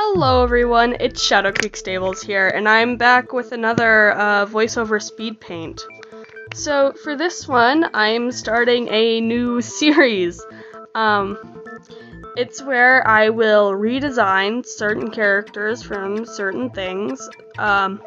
Hello everyone, it's Shadow Creek Stables here, and I'm back with another uh, voiceover speed paint. So for this one, I'm starting a new series. Um, it's where I will redesign certain characters from certain things, um,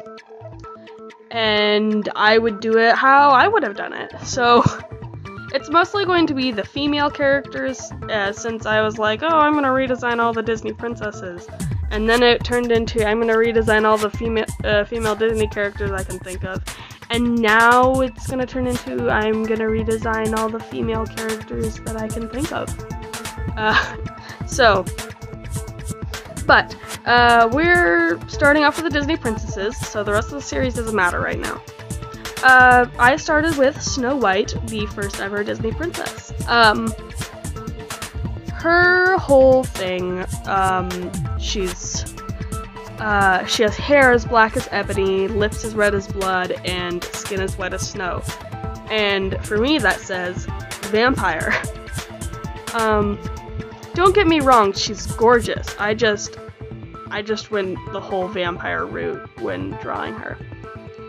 and I would do it how I would have done it. So it's mostly going to be the female characters, uh, since I was like, oh, I'm going to redesign all the Disney princesses. And then it turned into, I'm to redesign all the female, uh, female Disney characters I can think of. And now it's to turn into, I'm to redesign all the female characters that I can think of. Uh, so, but, uh, we're starting off with the Disney princesses, so the rest of the series doesn't matter right now. Uh, I started with Snow White, the first ever Disney princess. Um, her whole thing, um, she's, uh, she has hair as black as ebony, lips as red as blood, and skin as white as snow. And for me, that says vampire. um, don't get me wrong, she's gorgeous. I just, I just went the whole vampire route when drawing her.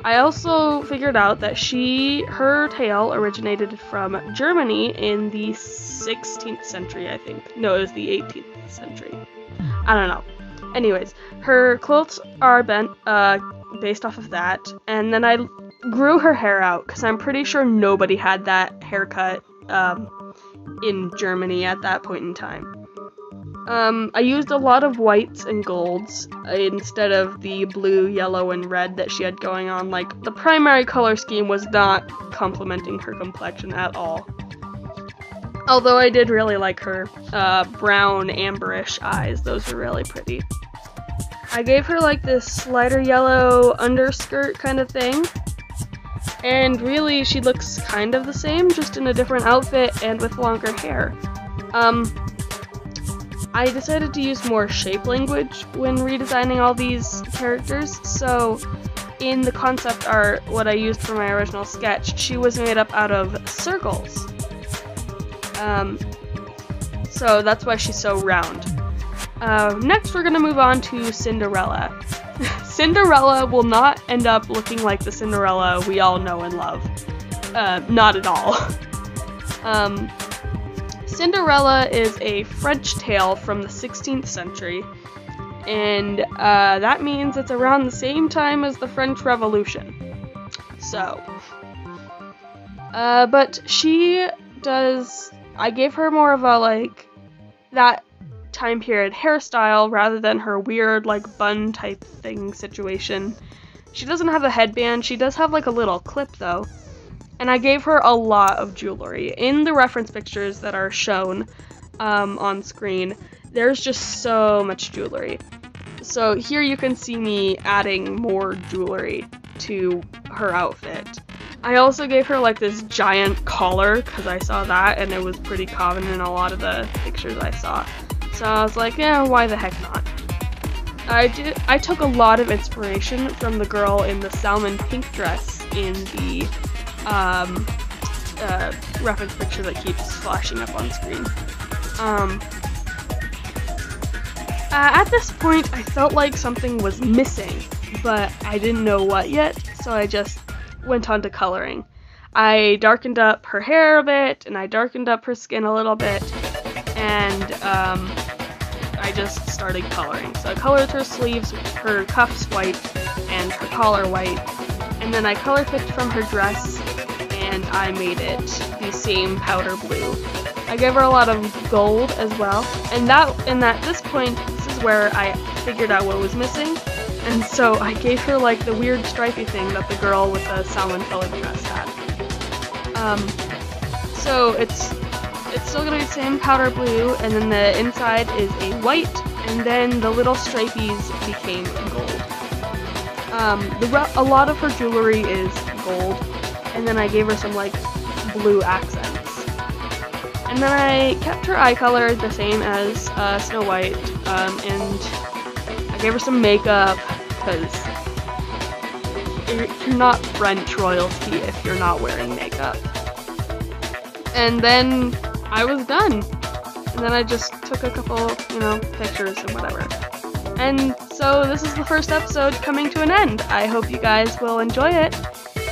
I also figured out that she, her tale originated from Germany in the 16th century, I think. No, it was the 18th century. I don't know. Anyways, her clothes are bent, uh, based off of that, and then I grew her hair out because I'm pretty sure nobody had that haircut um, in Germany at that point in time. Um, I used a lot of whites and golds instead of the blue, yellow, and red that she had going on. Like, the primary color scheme was not complementing her complexion at all. Although I did really like her uh, brown, amberish eyes. Those were really pretty. I gave her like this lighter yellow underskirt kind of thing. And really, she looks kind of the same, just in a different outfit and with longer hair. Um, I decided to use more shape language when redesigning all these characters, so in the concept art, what I used for my original sketch, she was made up out of circles. Um, so that's why she's so round. Uh, next, we're gonna move on to Cinderella. Cinderella will not end up looking like the Cinderella we all know and love. Uh, not at all. um, Cinderella is a French tale from the 16th century, and uh, that means it's around the same time as the French Revolution. So, uh, but she does. I gave her more of a like that time period hairstyle rather than her weird like bun type thing situation. She doesn't have a headband. She does have like a little clip though and I gave her a lot of jewelry. In the reference pictures that are shown um, on screen, there's just so much jewelry. So here you can see me adding more jewelry to her outfit. I also gave her like this giant collar because I saw that and it was pretty common in a lot of the pictures I saw. So I was like, yeah, why the heck not? I did. I took a lot of inspiration from the girl in the salmon pink dress in the um, uh, reference picture that keeps flashing up on screen. Um, uh, at this point, I felt like something was missing, but I didn't know what yet, so I just went on to coloring. I darkened up her hair a bit, and I darkened up her skin a little bit, and um, I just started coloring. So I colored her sleeves, her cuffs white, and her collar white, and then I color picked from her dress and I made it the same powder blue. I gave her a lot of gold as well, and that and at this point, this is where I figured out what was missing, and so I gave her like the weird stripy thing that the girl with the salmon colored dress had. Um, so it's it's still gonna be the same powder blue, and then the inside is a white, and then the little stripies became gold. Um, the a lot of her jewelry is gold, and then I gave her some like blue accents. And then I kept her eye color the same as uh, Snow White, um, and I gave her some makeup because you're not French royalty if you're not wearing makeup. And then I was done. And then I just took a couple, you know, pictures and whatever. And so this is the first episode coming to an end. I hope you guys will enjoy it,